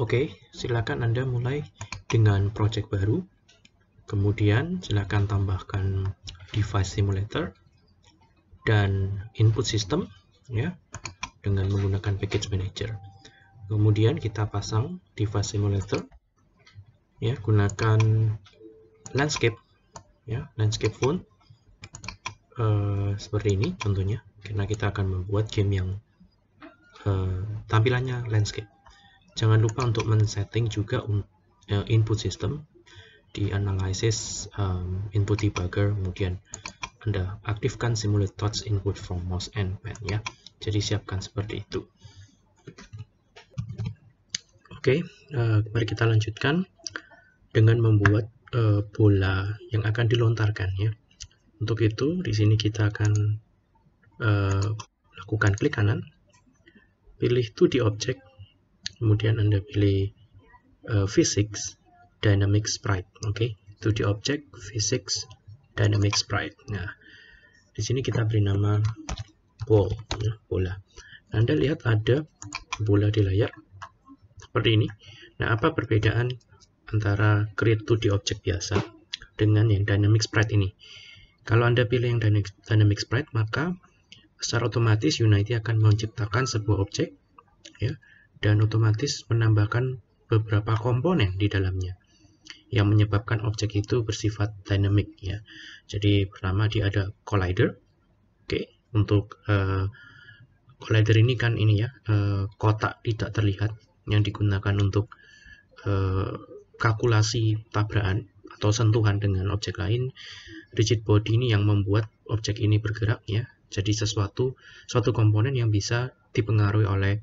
Oke, silakan Anda mulai dengan project baru. Kemudian silakan tambahkan device simulator dan input system ya dengan menggunakan package manager. Kemudian kita pasang device simulator ya gunakan landscape ya landscape font uh, seperti ini contohnya karena kita akan membuat game yang uh, tampilannya landscape Jangan lupa untuk men-setting juga uh, input system di analysis um, input debugger kemudian Anda aktifkan simulate touch input from mouse and pen ya. Jadi siapkan seperti itu. Oke, okay, uh, mari kita lanjutkan dengan membuat uh, bola yang akan dilontarkan ya. Untuk itu di sini kita akan uh, lakukan klik kanan, pilih 2D object kemudian Anda pilih uh, Physics Dynamic Sprite, oke, okay? 2D Object Physics Dynamic Sprite. Nah, di sini kita beri nama ball, ya, bola. Anda lihat ada bola di layar seperti ini. Nah, apa perbedaan antara create 2D object biasa dengan yang dynamic sprite ini? Kalau Anda pilih yang dynamic sprite, maka secara otomatis Unity akan menciptakan sebuah objek ya dan otomatis menambahkan beberapa komponen di dalamnya yang menyebabkan objek itu bersifat dynamic ya. Jadi pertama dia ada collider. Oke, okay. untuk uh, collider ini kan ini ya, uh, kotak tidak terlihat yang digunakan untuk uh, kalkulasi tabrakan atau sentuhan dengan objek lain. Rigid body ini yang membuat objek ini bergerak ya. Jadi sesuatu suatu komponen yang bisa dipengaruhi oleh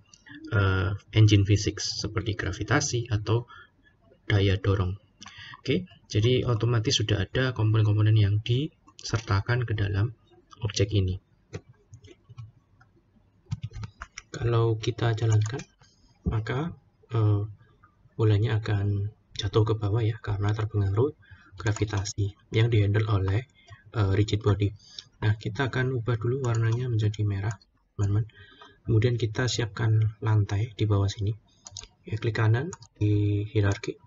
uh, engine physics seperti gravitasi atau daya dorong. Oke, jadi otomatis sudah ada komponen-komponen yang disertakan ke dalam objek ini. Kalau kita jalankan, maka uh, bolanya akan jatuh ke bawah ya karena terpengaruh gravitasi yang dihandle oleh uh, rigid body. Nah, kita akan ubah dulu warnanya menjadi merah, teman-teman kemudian kita siapkan lantai di bawah sini. Ya klik kanan di hierarki.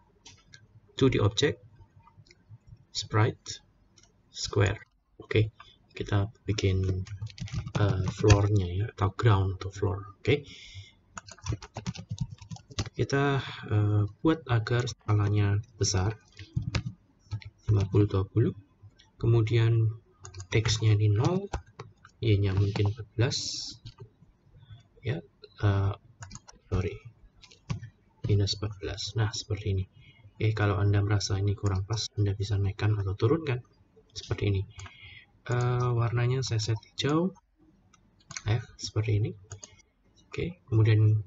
To the object sprite square. Oke okay. kita bikin uh, floornya ya atau ground atau floor. Oke. Okay. kita uh, buat agar skalanya besar 50-20 kemudian teksnya di 0 y nya mungkin 14 ya uh, sorry minus 14 nah seperti ini Oke, kalau Anda merasa ini kurang pas, Anda bisa naikkan atau turunkan seperti ini. Uh, warnanya saya set hijau, ya, seperti ini. Oke, kemudian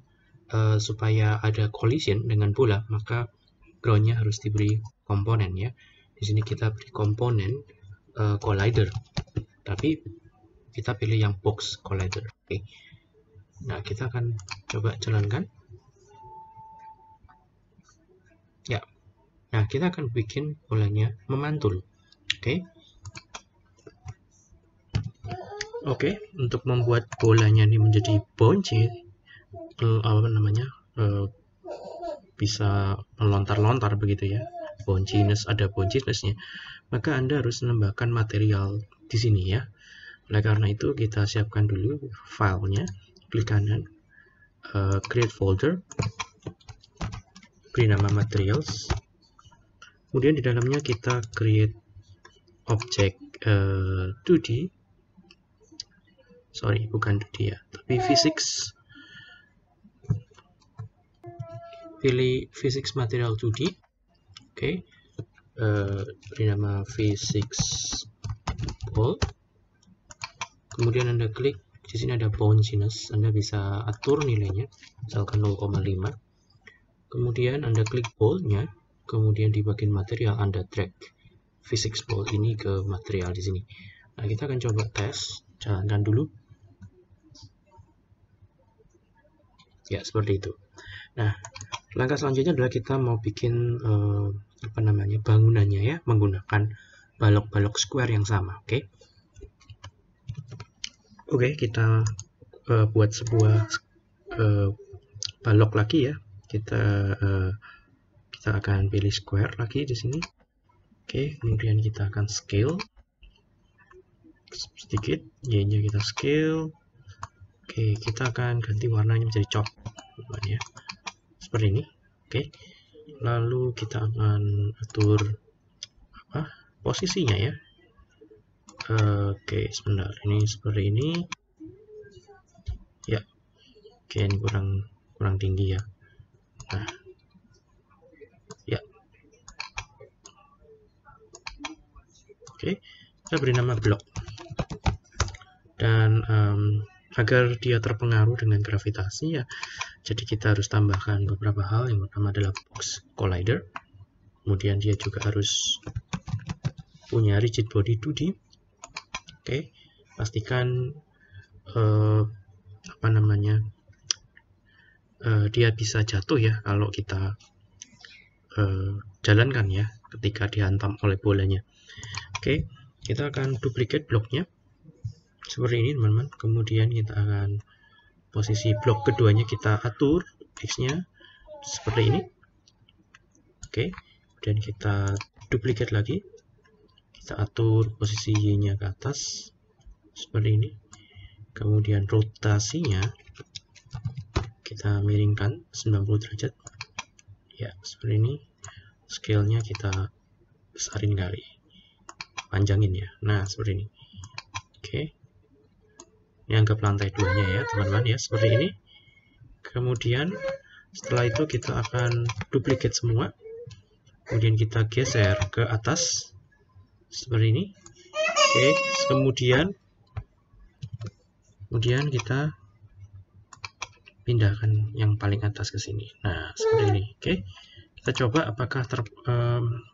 uh, supaya ada collision dengan bola, maka groundnya harus diberi komponen ya. Di sini kita beri komponen uh, collider, tapi kita pilih yang box collider. Oke, Nah, kita akan coba jalankan. Ya. Nah, kita akan bikin bolanya memantul. Oke. Okay. Oke, okay, untuk membuat bolanya ini menjadi bouncy, uh, apa namanya, uh, bisa melontar-lontar begitu ya, bounciness ada bouncinessnya, maka Anda harus menambahkan material di sini ya. Oleh karena itu, kita siapkan dulu filenya klik kanan uh, create folder. Beri nama materials. Kemudian di dalamnya kita create object uh, 2D sorry bukan 2D ya tapi physics. Pilih physics material 2D oke. Okay. uh, beri nama physics ball kemudian anda klik di sini ada bounciness Anda bisa atur nilainya misalkan 0,5 kemudian Anda klik ball-nya kemudian di bagian material Anda drag physics ball ini ke material di sini. Nah kita akan coba tes. Jalankan dulu. Ya seperti itu. Nah langkah selanjutnya adalah kita mau bikin uh, apa namanya bangunannya ya menggunakan balok-balok square yang sama oke? okay? Oke, okay, kita uh, buat sebuah uh, balok lagi ya. kita uh, kita akan pilih square lagi di sini. Oke kemudian kita akan scale. Sedikit y nya kita scale. Oke kita akan ganti warnanya menjadi coklat ya. Seperti ini. Oke. Lalu kita akan atur apa posisinya ya oke sebentar ini seperti ini ya oke ini kurang kurang tinggi ya nah Oke, kita beri nama blok. Dan um, agar dia terpengaruh dengan gravitasi ya, jadi kita harus tambahkan beberapa hal. Yang pertama adalah box collider. Kemudian dia juga harus punya rigid body 2D. Oke, pastikan uh, apa namanya uh, dia bisa jatuh ya kalau kita uh, jalankan ya ketika dihantam oleh bolanya. Oke, kita akan duplicate bloknya seperti ini teman-teman. Kemudian kita akan posisi blok keduanya kita atur x-nya seperti ini. Oke, kemudian kita duplicate lagi. Kita atur posisi y-nya ke atas seperti ini. Kemudian rotasinya kita miringkan 90 derajat. Ya, seperti ini. Scale-nya kita besarin kali. Panjangin ya. Nah seperti ini. Oke. Ini anggap lantai duanya ya teman-teman ya seperti ini. Kemudian setelah itu kita akan duplicate semua. Kemudian kita geser ke atas seperti ini oke kemudian kemudian kita pindahkan yang paling atas ke sini nah seperti ini oke kita coba apakah ter um,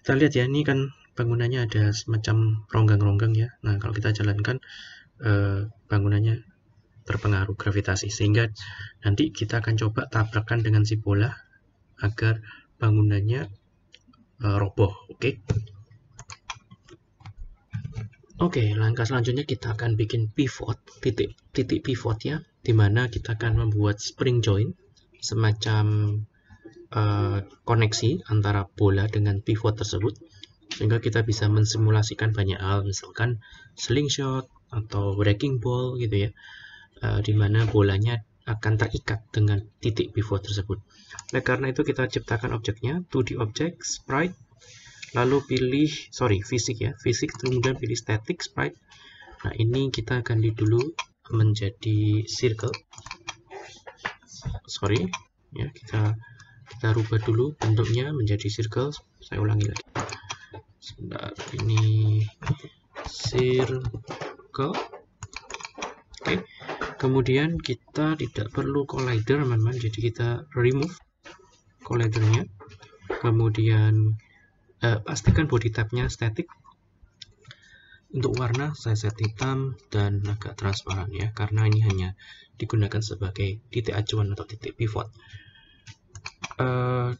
kita lihat ya ini kan bangunannya ada semacam ronggang-ronggang ya. Nah, kalau kita jalankan eh, bangunannya terpengaruh gravitasi sehingga nanti kita akan coba tabrakan dengan si bola agar bangunannya eh, roboh, oke? Okay? Oke, okay, langkah selanjutnya kita akan bikin pivot, titik titik pivot ya, di mana kita akan membuat spring joint semacam uh, koneksi antara bola dengan pivot tersebut sehingga kita bisa mensimulasikan banyak hal misalkan slingshot atau breaking ball gitu ya uh, di mana bolanya akan terikat dengan titik pivot tersebut. Oleh karena itu kita ciptakan objeknya 2D object sprite lalu pilih sorry fisik ya fisik kemudian pilih static sprite. Nah ini kita akan di dulu menjadi circle. Sorry ya kita kita rubah dulu bentuknya menjadi circle. Saya ulangi lagi sebentar ini circle oke kemudian kita tidak perlu collider teman-teman jadi kita remove collidernya kemudian uh, pastikan body type-nya static untuk warna saya set hitam dan agak transparan ya karena ini hanya digunakan sebagai titik acuan atau titik pivot. Uh,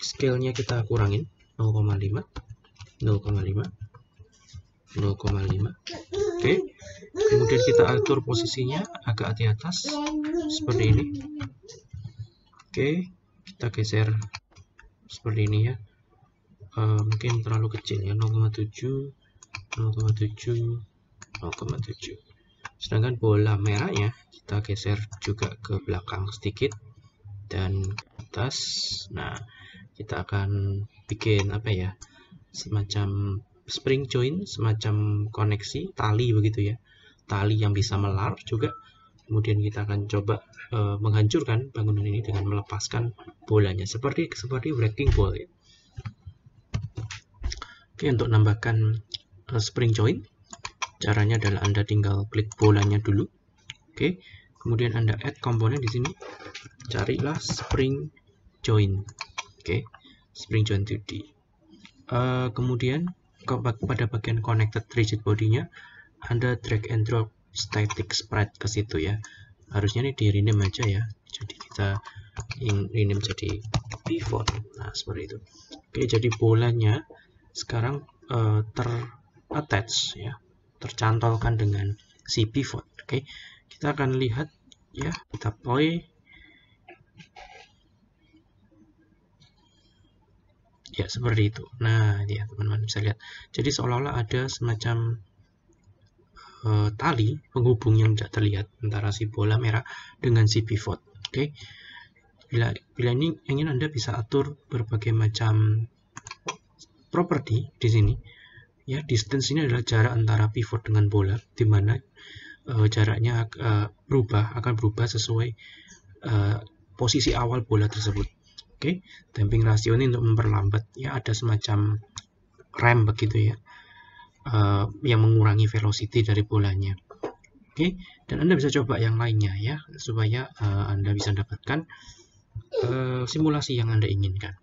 scale-nya kita kurangin 0,5 0,5 0,5 oke kemudian kita atur posisinya agak di atas seperti ini. Oke kita geser seperti ini ya uh, mungkin terlalu kecil ya 0,7 0,7 0,7 sedangkan bola merahnya kita geser juga ke belakang sedikit dan atas nah kita akan bikin apa ya semacam spring joint, semacam koneksi tali begitu ya. Tali yang bisa melar juga. Kemudian kita akan coba uh, menghancurkan bangunan ini dengan melepaskan bolanya seperti seperti breaking ball ya. Oke, untuk menambahkan uh, spring joint, caranya adalah Anda tinggal klik bolanya dulu. Oke, kemudian Anda add komponen di sini. Carilah spring joint. Oke, spring joint 2D uh, kemudian pada bagian connected rigid bodinya Anda drag and drop static spread ke situ ya harusnya ini di rename aja ya jadi kita ini menjadi pivot nah seperti itu oke jadi bolanya sekarang uh, ter-attach ya. Tercantolkan dengan si pivot oke? Kita akan lihat ya kita play. Ya seperti itu. Nah ya teman-teman bisa lihat. Jadi seolah-olah ada semacam uh, tali penghubung yang tidak terlihat antara si bola merah dengan si pivot oke? Okay? bila bila ini ingin anda bisa atur berbagai macam properti di sini ya distance ini adalah jarak antara pivot dengan bola di mana uh, jaraknya uh, berubah akan berubah sesuai uh, posisi awal bola tersebut Oke, okay? damping rasio ini untuk memperlambat ya ada semacam rem begitu ya uh, yang mengurangi velocity dari bolanya. Oke, okay? dan Anda bisa coba yang lainnya ya supaya uh, Anda bisa mendapatkan uh, simulasi yang Anda inginkan.